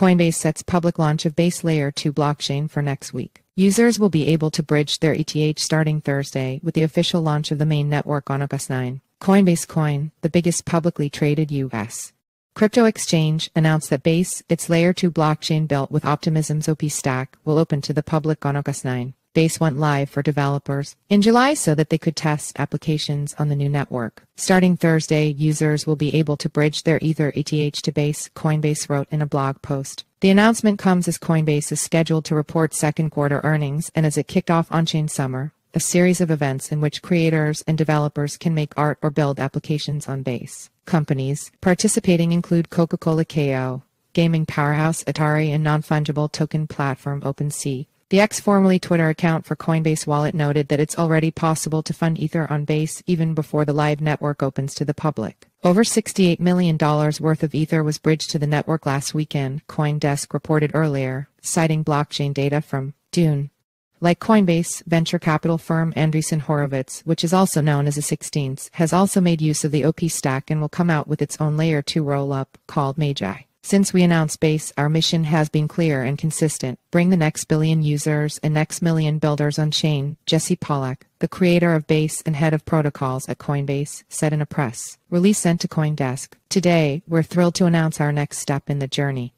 Coinbase sets public launch of Base Layer 2 blockchain for next week. Users will be able to bridge their ETH starting Thursday with the official launch of the main network on Opus 9. Coinbase Coin, the biggest publicly traded U.S. Crypto exchange announced that Base, its Layer 2 blockchain built with Optimism's OP stack, will open to the public on August 9. Base went live for developers in July so that they could test applications on the new network. Starting Thursday, users will be able to bridge their Ether ETH to Base, Coinbase wrote in a blog post. The announcement comes as Coinbase is scheduled to report second quarter earnings and as it kicked off on-chain summer, a series of events in which creators and developers can make art or build applications on Base. Companies participating include Coca-Cola KO, gaming powerhouse Atari and non-fungible token platform OpenSea. The X-formerly Twitter account for Coinbase Wallet noted that it's already possible to fund Ether on Base even before the live network opens to the public. Over $68 million worth of Ether was bridged to the network last weekend, Coindesk reported earlier, citing blockchain data from Dune. Like Coinbase, venture capital firm Andreessen Horowitz, which is also known as a16z, has also made use of the OP stack and will come out with its own layer 2 roll-up called Magi. Since we announced Base, our mission has been clear and consistent. Bring the next billion users and next million builders on chain, Jesse Pollak, the creator of Base and head of protocols at Coinbase, said in a press release sent to Coindesk. Today, we're thrilled to announce our next step in the journey.